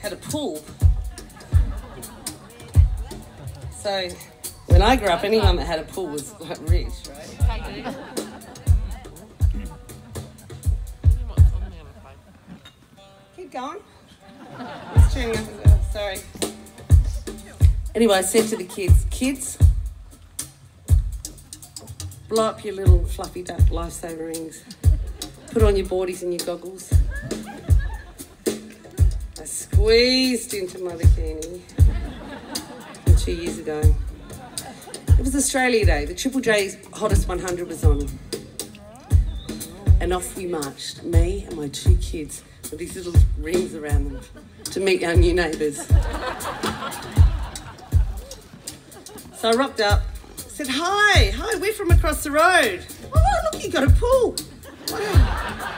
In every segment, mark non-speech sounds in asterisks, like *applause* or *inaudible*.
had a pool. So when I grew up, anyone that had a pool was like rich, right? Keep going. It's tuning up as well, Sorry. Anyway, I said to the kids, kids, blow up your little fluffy duck lifesaver rings. Put on your boardies and your goggles. Squeezed into my bikini two years ago. It was Australia Day. The Triple J's Hottest 100 was on. And off we marched, me and my two kids, with these little rings around them, to meet our new neighbours. So I rocked up, said, Hi, hi, we're from across the road. Oh, look, you got a pool. Wow.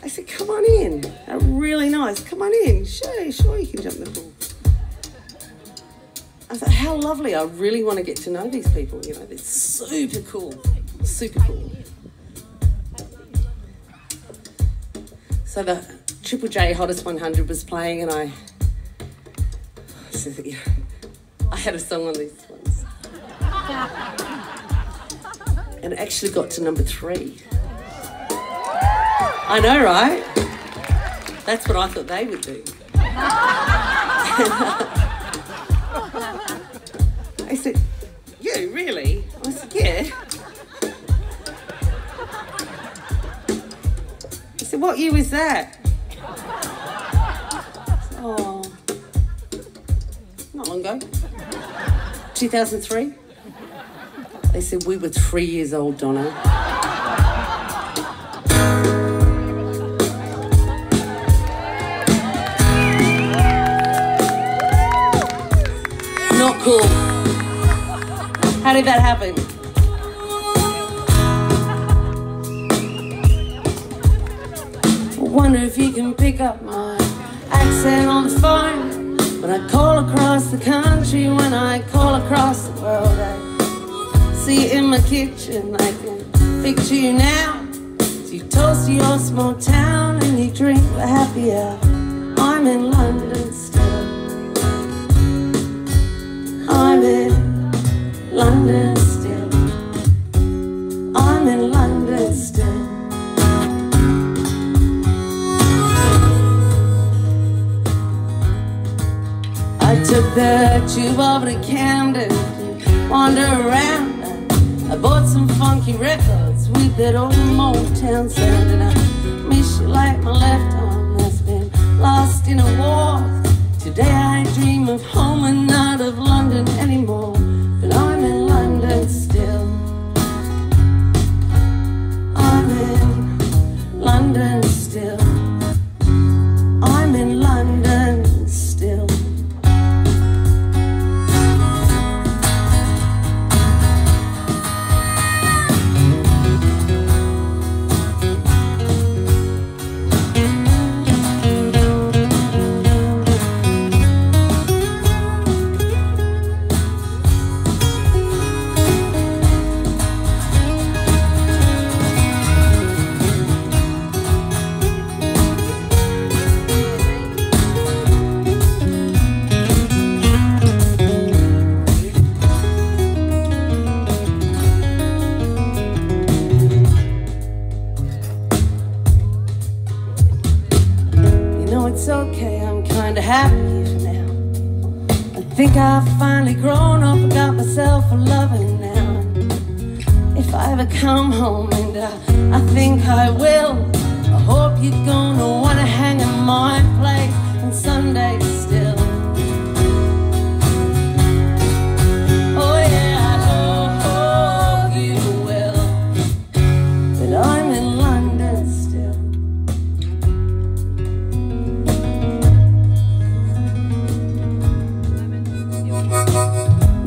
I said, Come on in. Really nice. Come on in. Sure, sure, you can jump the pool. I thought, How lovely. I really want to get to know these people. You know, they're super cool. Super cool. So the Triple J Hottest 100 was playing, and I I had a song on these ones. and actually got to number three. I know, right? That's what I thought they would do. *laughs* I said, You, really? I said, Yeah. I said, What year was that? Oh, not long ago. 2003? They said, We were three years old, Donna. Cool. How did that happen? Wonder if you can pick up my accent on the phone when I call across the country, when I call across the world. I see you in my kitchen, I can picture you now. So you toast to your small town and you drink the happy. I'm in London tube over to Camden wander around. I bought some funky records with that old Motown sound, and I miss you like my left arm that's been lost in a war. Today I dream of home and not of London For now. I think I've finally grown up and got myself a loving now. If I ever come home, and I, I think I will, I hope you're gonna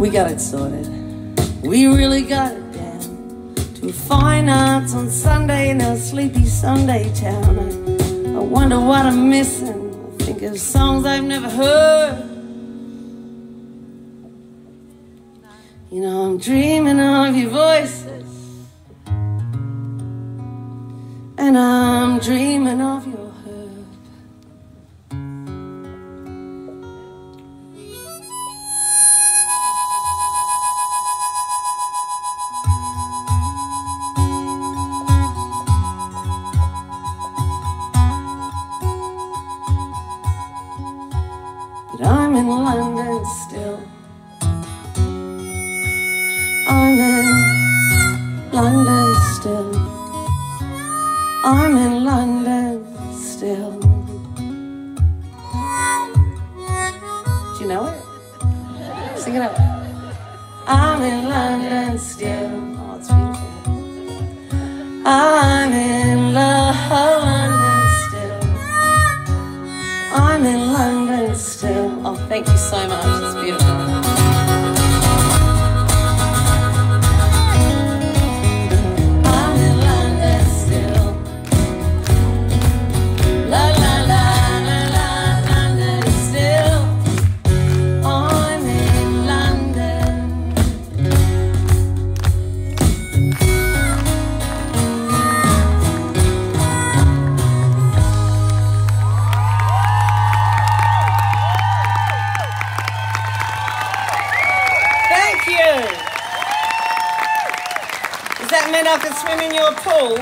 We got it sorted. We really got it down to fine arts on Sunday in a sleepy Sunday town. I, I wonder what I'm missing. I think of songs I've never heard. You know, I'm dreaming of your voices. And I'm dreaming of your London still. I'm in London still. Do you know it? Sing it out. I'm in London still. Oh, it's beautiful. I'm in London still. I'm in London still. Oh, thank you so much. That I can swim in your pool?